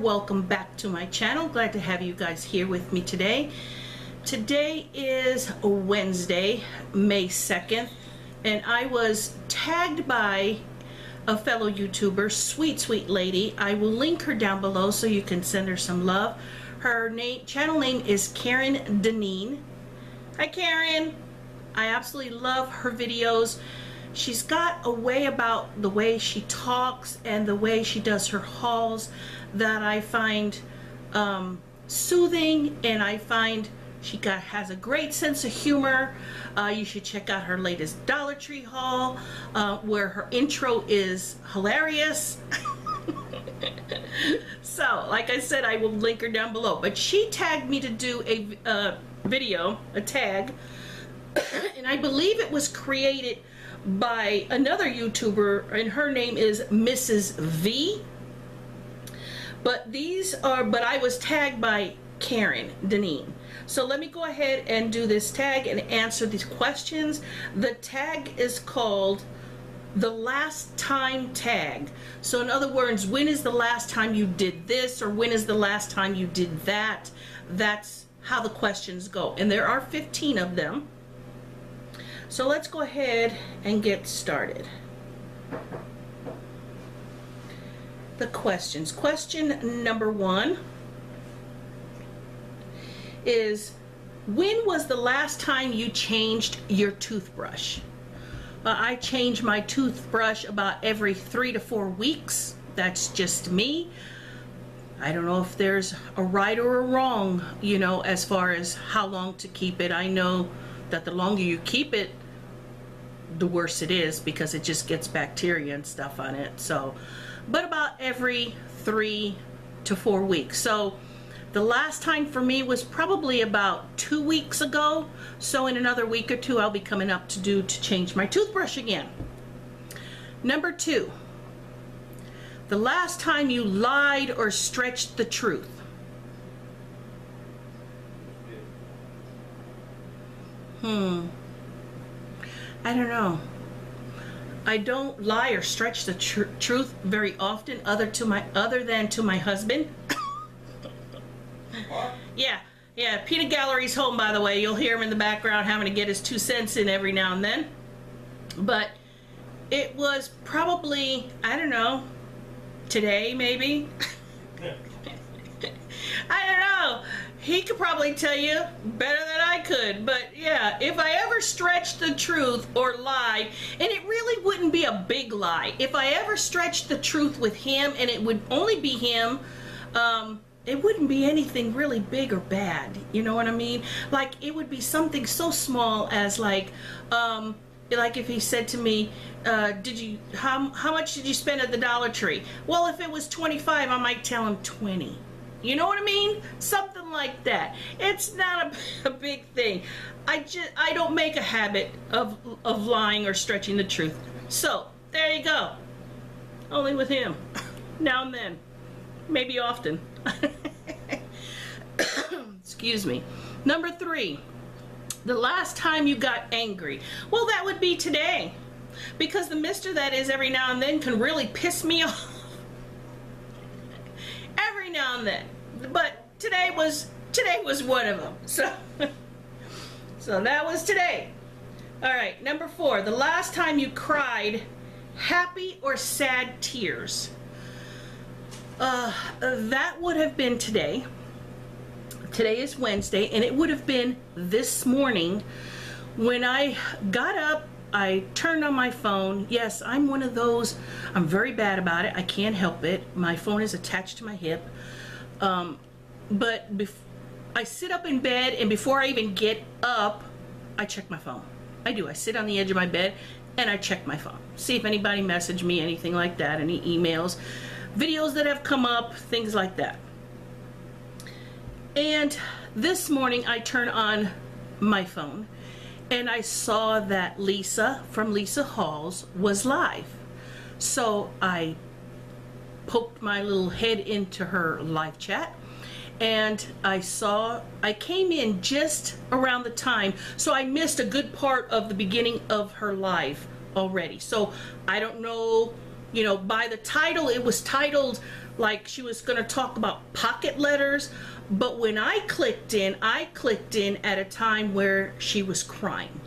Welcome back to my channel. Glad to have you guys here with me today. Today is Wednesday, May 2nd, and I was tagged by a fellow YouTuber, sweet, sweet lady. I will link her down below so you can send her some love. Her name, channel name is Karen Deneen. Hi, Karen. I absolutely love her videos she's got a way about the way she talks and the way she does her hauls that I find um, soothing and I find she got has a great sense of humor. Uh, you should check out her latest Dollar Tree haul uh, where her intro is hilarious. so, like I said, I will link her down below. But she tagged me to do a uh, video, a tag, and I believe it was created by another YouTuber, and her name is Mrs. Vee. But these are, but I was tagged by Karen Deneen. So let me go ahead and do this tag and answer these questions. The tag is called the last time tag. So in other words, when is the last time you did this or when is the last time you did that? That's how the questions go. And there are 15 of them. So let's go ahead and get started. The questions. Question number one is, when was the last time you changed your toothbrush? Uh, I change my toothbrush about every three to four weeks. That's just me. I don't know if there's a right or a wrong, you know, as far as how long to keep it. I know that the longer you keep it, the worse it is because it just gets bacteria and stuff on it. So, but about every three to four weeks. So the last time for me was probably about two weeks ago. So in another week or two, I'll be coming up to do to change my toothbrush again. Number two, the last time you lied or stretched the truth. Hmm. I don't know. I don't lie or stretch the tr truth very often, other to my other than to my husband. yeah, yeah. Peanut Gallery's home, by the way. You'll hear him in the background having to get his two cents in every now and then. But it was probably I don't know today maybe. I don't know he could probably tell you better than I could. But yeah, if I ever stretched the truth or lied, and it really wouldn't be a big lie, if I ever stretched the truth with him and it would only be him, um, it wouldn't be anything really big or bad. You know what I mean? Like it would be something so small as like, um, like if he said to me, uh, "Did you how how much did you spend at the Dollar Tree?" Well, if it was twenty five, I might tell him twenty. You know what I mean? Something like that. It's not a, a, big thing. I just I don't make a habit of of lying or stretching the truth. So there you go. Only with him. now and then. Maybe often. Excuse me. Number three. The last time you got angry. Well, that would be today. Because the mister that is every now and then can really piss me off every now and then but today was today was one of them. So so that was today. All right, number four. The last time you cried, happy or sad tears. Uh, that would have been today. Today is Wednesday, and it would have been this morning when I got up. I turned on my phone. Yes, I'm one of those. I'm very bad about it. I can't help it. My phone is attached to my hip. Um, but I sit up in bed and before I even get up, I check my phone. I do. I sit on the edge of my bed and I check my phone. See if anybody messaged me, anything like that, any emails, videos that have come up, things like that. And this morning I turn on my phone and I saw that Lisa from Lisa Halls was live. So I poked my little head into her live chat and I saw, I came in just around the time, so I missed a good part of the beginning of her life already. So I don't know, you know, by the title, it was titled like she was going to talk about pocket letters. But when I clicked in, I clicked in at a time where she was crying.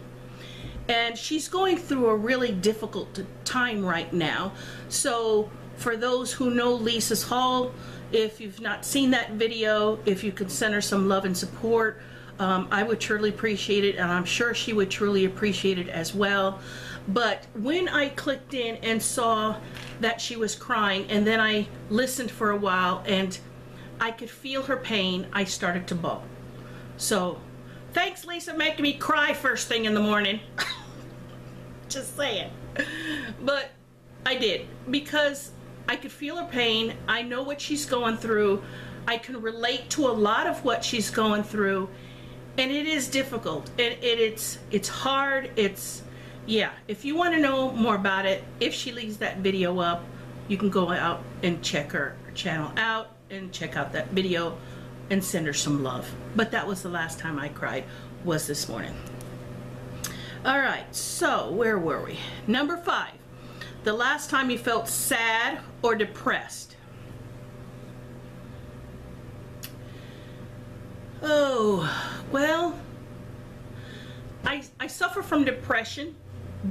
And she's going through a really difficult time right now. So, for those who know Lisa's Hall, if you've not seen that video, if you can send her some love and support, um, I would truly appreciate it, and I'm sure she would truly appreciate it as well. But when I clicked in and saw that she was crying, and then I listened for a while and I could feel her pain, I started to bawl. So, thanks, Lisa, making me cry first thing in the morning. Just saying. But I did because I could feel her pain. I know what she's going through. I can relate to a lot of what she's going through. And it is difficult. It, it, it's, it's hard. It's, yeah. If you want to know more about it, if she leaves that video up, you can go out and check her channel out and check out that video and send her some love. But that was the last time I cried, was this morning. All right, so where were we? Number five, the last time you felt sad or depressed. Oh, well, I, I suffer from depression,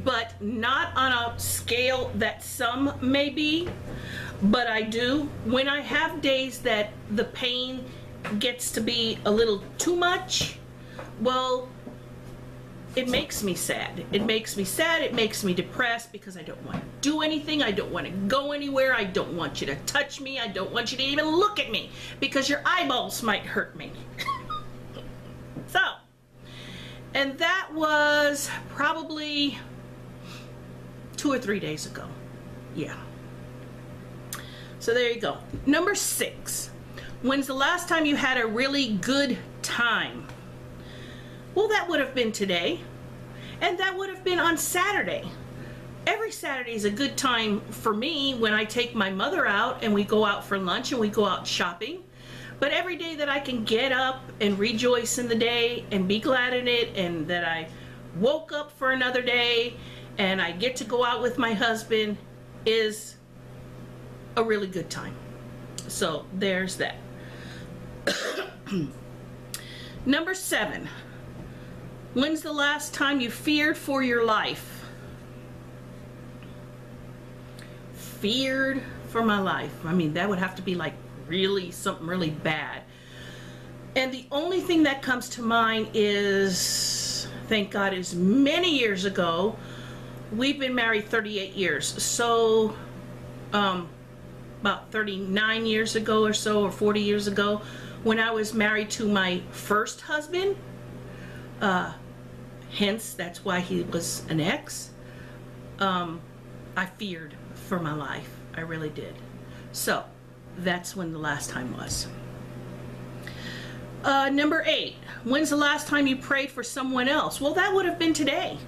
but not on a scale that some may be, but I do. When I have days that the pain gets to be a little too much, well, it makes me sad. It makes me sad. It makes me depressed because I don't want to do anything. I don't want to go anywhere. I don't want you to touch me. I don't want you to even look at me because your eyeballs might hurt me. so, and that was probably two or three days ago. Yeah. So there you go. Number six. When's the last time you had a really good time? Well, that would have been today. And that would have been on Saturday. Every Saturday is a good time for me when I take my mother out and we go out for lunch and we go out shopping. But every day that I can get up and rejoice in the day and be glad in it and that I woke up for another day and I get to go out with my husband is a really good time. So there's that. Number seven, When's the last time you feared for your life? Feared for my life. I mean, that would have to be like really something really bad. And the only thing that comes to mind is, thank God, is many years ago. We've been married 38 years. So, um, about 39 years ago or so, or 40 years ago, when I was married to my first husband, uh, hence that's why he was an ex. Um, I feared for my life. I really did. So that's when the last time was. Uh, number eight, when's the last time you prayed for someone else? Well, that would have been today.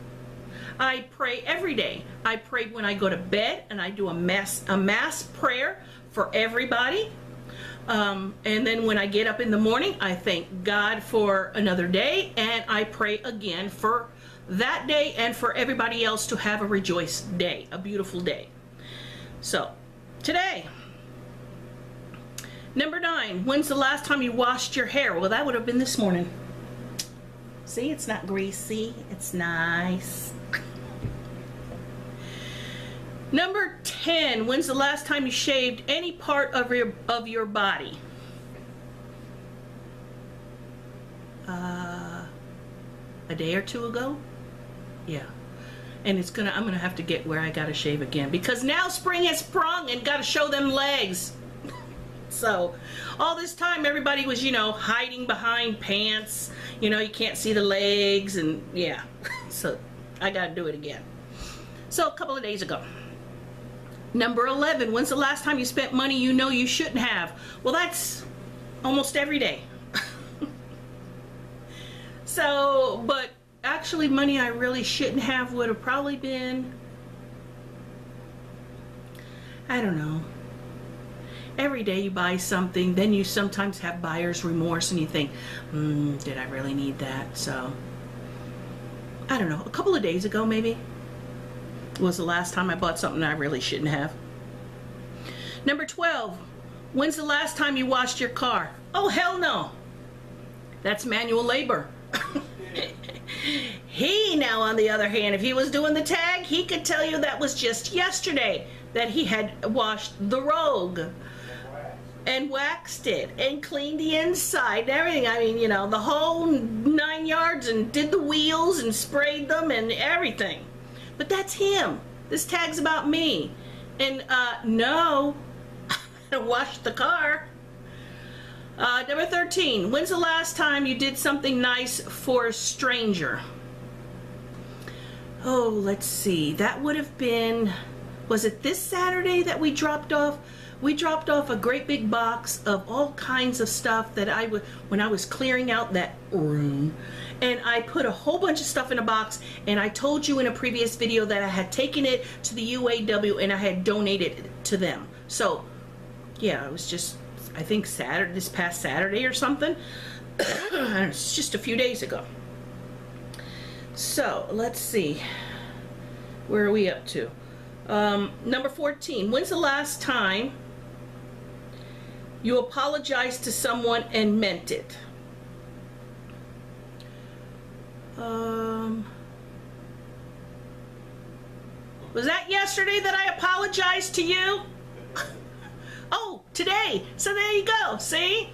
I pray every day. I pray when I go to bed and I do a mass, a mass prayer for everybody. Um, and then when I get up in the morning, I thank God for another day and I pray again for that day and for everybody else to have a rejoice day, a beautiful day. So, today, number nine, when's the last time you washed your hair? Well, that would have been this morning. See, it's not greasy, it's nice. Number 10, when's the last time you shaved any part of your of your body? Uh, a day or two ago? Yeah. And it's gonna I'm gonna have to get where I gotta shave again because now spring has sprung and gotta show them legs. so all this time everybody was, you know, hiding behind pants. You know, you can't see the legs and yeah. so I gotta do it again. So a couple of days ago. Number 11, when's the last time you spent money you know you shouldn't have? Well, that's almost every day. so, but actually money I really shouldn't have would have probably been, I don't know. Every day you buy something, then you sometimes have buyer's remorse and you think, mm, did I really need that? So, I don't know, a couple of days ago maybe was the last time I bought something I really shouldn't have. Number 12, When's the last time you washed your car? Oh, hell no. That's manual labor. he now, on the other hand, if he was doing the tag, he could tell you that was just yesterday that he had washed the Rogue and waxed it and cleaned the inside and everything. I mean, you know, the whole nine yards and did the wheels and sprayed them and everything. But that's him. This tag's about me. And uh, no, I washed the car. Uh, number 13, when's the last time you did something nice for a stranger? Oh, let's see. That would have been, was it this Saturday that we dropped off? We dropped off a great big box of all kinds of stuff that I would, when I was clearing out that room. And I put a whole bunch of stuff in a box and I told you in a previous video that I had taken it to the UAW and I had donated it to them. So, yeah, it was just I think Saturday, this past Saturday or something. it's just a few days ago. So let's see. Where are we up to? Um, number 14. When's the last time you apologized to someone and meant it? Um, was that yesterday that I apologized to you? Oh, today. So there you go. See?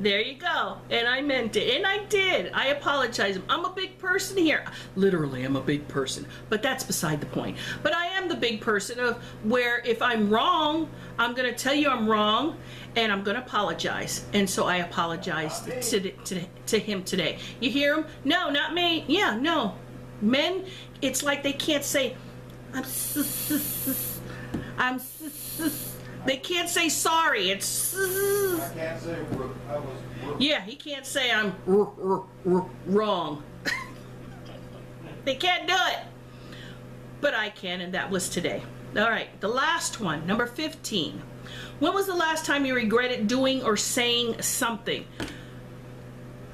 There you go. And I meant it. And I did. I apologize. I'm a big person here. Literally, I'm a big person. But that's beside the point. But I am the big person of where if I'm wrong, I'm going to tell you I'm wrong and I'm going to apologize. And so I apologized to, to, to him today. You hear him? No, not me. Yeah, no. Men, it's like they can't say, I'm I'm. They can't say sorry. It's. Say. Yeah, he can't say I'm wrong. they can't do it. But I can, and that was today. All right, the last one, number 15. When was the last time you regretted doing or saying something?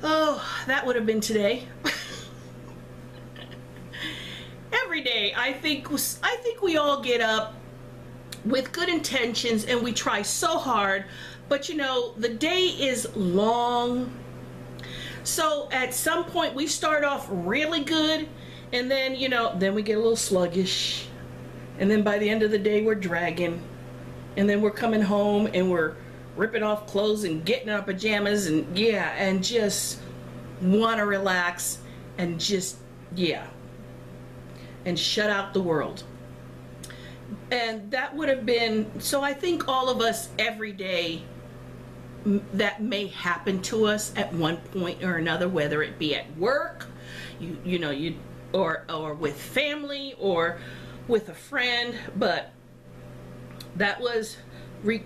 Oh, that would have been today. Every day, I think I think we all get up with good intentions and we try so hard, but you know, the day is long. So at some point we start off really good and then, you know, then we get a little sluggish. And then by the end of the day we're dragging. And then we're coming home and we're ripping off clothes and getting our pajamas and yeah, and just want to relax and just, yeah, and shut out the world and that would have been so i think all of us every day that may happen to us at one point or another whether it be at work you you know you or or with family or with a friend but that was re-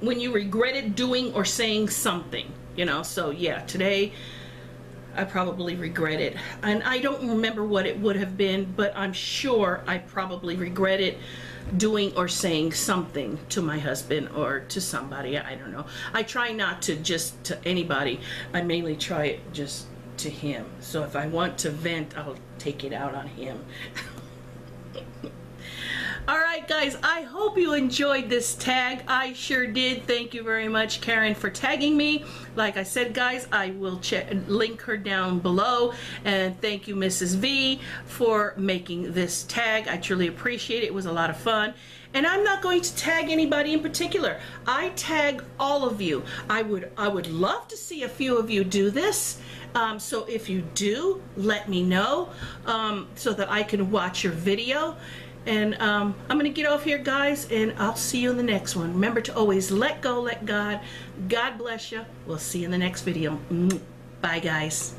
when you regretted doing or saying something you know so yeah today I probably regret it. And I don't remember what it would have been, but I'm sure I probably regret it doing or saying something to my husband or to somebody. I don't know. I try not to just to anybody. I mainly try it just to him. So if I want to vent, I'll take it out on him. All right, guys, I hope you enjoyed this tag. I sure did. Thank you very much, Karen, for tagging me. Like I said, guys, I will check, link her down below. And thank you, Mrs. Vee, for making this tag. I truly appreciate it. It was a lot of fun. And I'm not going to tag anybody in particular. I tag all of you. I would, I would love to see a few of you do this. Um, so if you do, let me know um, so that I can watch your video. And um, I'm going to get off here, guys, and I'll see you in the next one. Remember to always let go, let God. God bless you. We'll see you in the next video. Bye, guys.